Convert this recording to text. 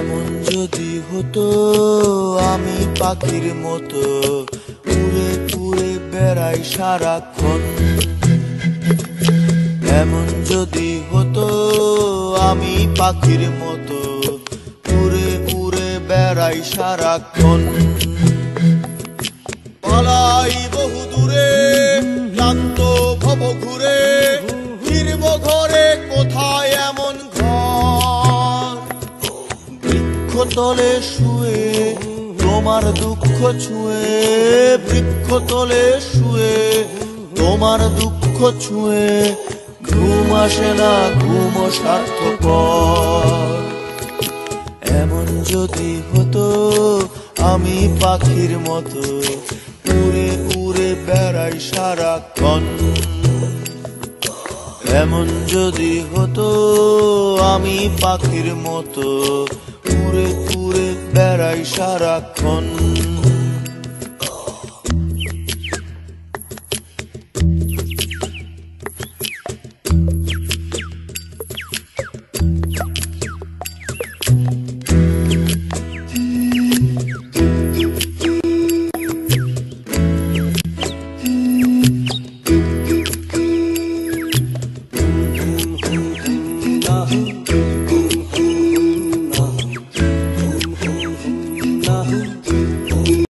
এমন যদি হতো, আমি পাখির মতো উড়ে পুড়ে বেড়াই সারাক্ষণ। এমন যদি হতো, আমি পাখির মতো উড়ে পুড়ে বেড়াই সারাক্ষণ। পালাই বহুদূর তলে শুয়ে, তোমার দুঃখ ছুঁয়ে, বৃক্ষ তলে শুয়ে, তোমার দুঃখ ছুঁয়ে, ঘুম আসে না, ঘুম সার্থকর এমন যদি হতো, আমি পাখির মতো উড়ে উড়ে বেড়াই সারাক্ষণ। এমন যদি হতো, আমি পাখির মতো উড়ে উড়ে বেড়াই সারাক্ষণ।